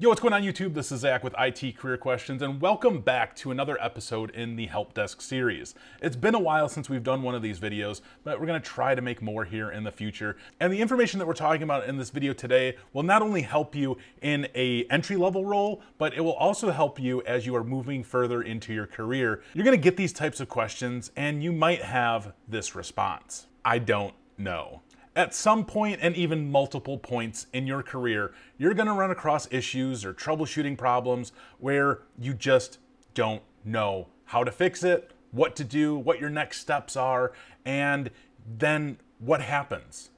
Yo, what's going on YouTube? This is Zach with IT Career Questions and welcome back to another episode in the Help Desk series. It's been a while since we've done one of these videos, but we're gonna try to make more here in the future. And the information that we're talking about in this video today will not only help you in a entry level role, but it will also help you as you are moving further into your career. You're gonna get these types of questions and you might have this response. I don't know. At some point and even multiple points in your career, you're going to run across issues or troubleshooting problems where you just don't know how to fix it, what to do, what your next steps are, and then what happens.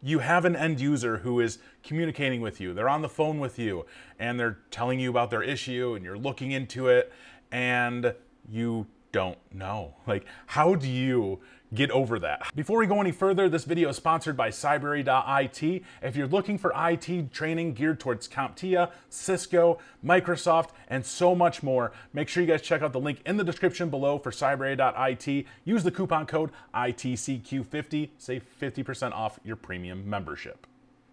You have an end user who is communicating with you. They're on the phone with you and they're telling you about their issue and you're looking into it and you don't know. Like, how do you get over that. Before we go any further, this video is sponsored by Cybrary.it. If you're looking for IT training geared towards CompTIA, Cisco, Microsoft, and so much more, make sure you guys check out the link in the description below for Cybrary.it. Use the coupon code ITCQ50, save 50% off your premium membership.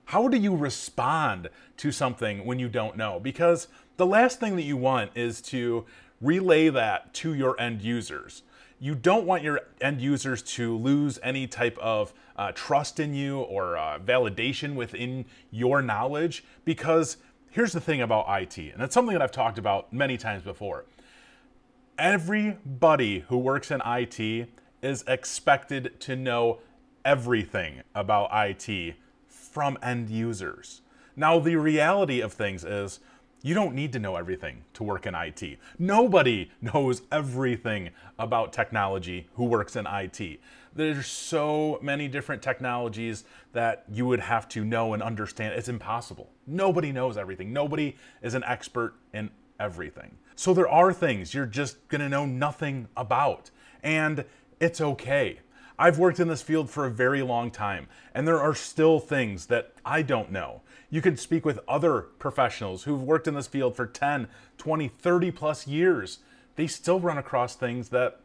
How do you respond to something when you don't know? Because the last thing that you want is to relay that to your end users you don't want your end users to lose any type of uh, trust in you or uh, validation within your knowledge because here's the thing about IT, and it's something that I've talked about many times before. Everybody who works in IT is expected to know everything about IT from end users. Now, the reality of things is you don't need to know everything to work in IT. Nobody knows everything about technology who works in IT. There's so many different technologies that you would have to know and understand. It's impossible. Nobody knows everything. Nobody is an expert in everything. So there are things you're just gonna know nothing about, and it's okay. I've worked in this field for a very long time, and there are still things that I don't know. You could speak with other professionals who've worked in this field for 10, 20, 30 plus years. They still run across things that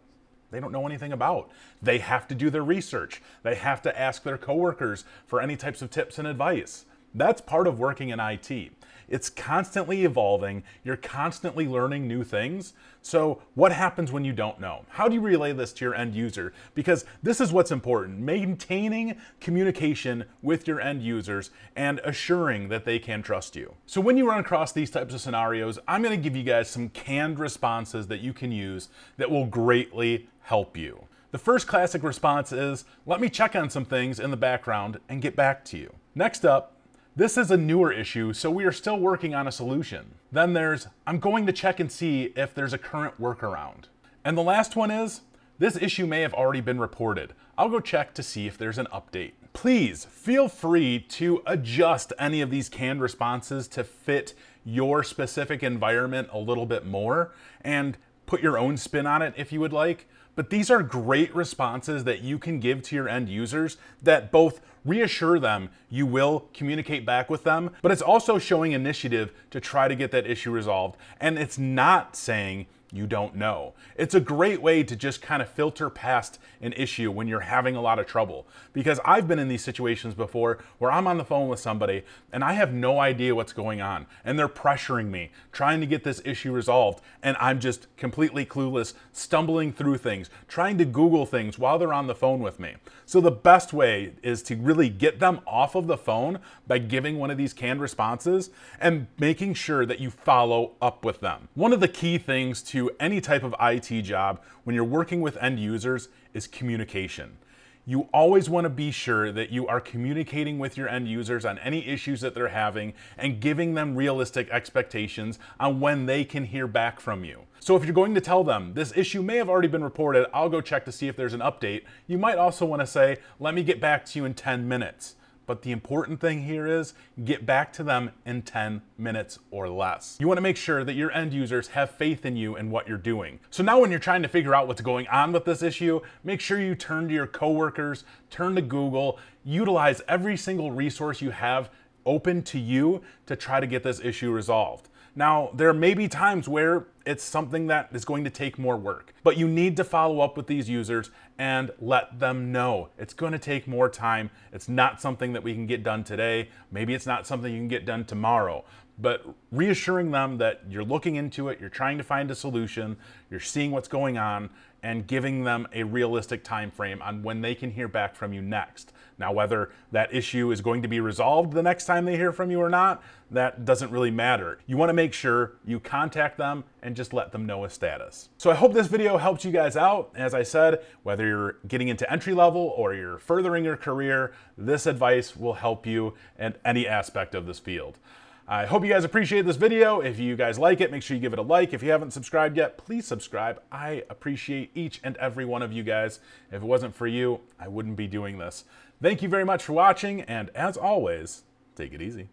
they don't know anything about. They have to do their research. They have to ask their coworkers for any types of tips and advice. That's part of working in IT. It's constantly evolving. You're constantly learning new things. So, what happens when you don't know? How do you relay this to your end user? Because this is what's important maintaining communication with your end users and assuring that they can trust you. So, when you run across these types of scenarios, I'm going to give you guys some canned responses that you can use that will greatly help you. The first classic response is let me check on some things in the background and get back to you. Next up, this is a newer issue, so we are still working on a solution. Then there's, I'm going to check and see if there's a current workaround. And the last one is, this issue may have already been reported. I'll go check to see if there's an update. Please feel free to adjust any of these canned responses to fit your specific environment a little bit more and put your own spin on it if you would like. But these are great responses that you can give to your end users that both reassure them you will communicate back with them, but it's also showing initiative to try to get that issue resolved. And it's not saying you don't know. It's a great way to just kind of filter past an issue when you're having a lot of trouble. Because I've been in these situations before where I'm on the phone with somebody and I have no idea what's going on and they're pressuring me, trying to get this issue resolved, and I'm just completely clueless, stumbling through things, trying to Google things while they're on the phone with me. So the best way is to really get them off of the phone by giving one of these canned responses and making sure that you follow up with them. One of the key things to to any type of IT job when you're working with end users is communication. You always want to be sure that you are communicating with your end users on any issues that they're having and giving them realistic expectations on when they can hear back from you. So if you're going to tell them this issue may have already been reported, I'll go check to see if there's an update. You might also want to say, let me get back to you in 10 minutes. But the important thing here is get back to them in 10 minutes or less. You wanna make sure that your end users have faith in you and what you're doing. So now when you're trying to figure out what's going on with this issue, make sure you turn to your coworkers, turn to Google, utilize every single resource you have open to you to try to get this issue resolved. Now, there may be times where it's something that is going to take more work, but you need to follow up with these users and let them know. It's going to take more time. It's not something that we can get done today. Maybe it's not something you can get done tomorrow, but reassuring them that you're looking into it, you're trying to find a solution, you're seeing what's going on, and giving them a realistic time frame on when they can hear back from you next. Now, whether that issue is going to be resolved the next time they hear from you or not, that doesn't really matter. You want to make sure you contact them and just let them know a status. So I hope this video helped you guys out. As I said, whether you're getting into entry level or you're furthering your career, this advice will help you in any aspect of this field. I hope you guys appreciate this video. If you guys like it, make sure you give it a like. If you haven't subscribed yet, please subscribe. I appreciate each and every one of you guys. If it wasn't for you, I wouldn't be doing this. Thank you very much for watching, and as always, take it easy.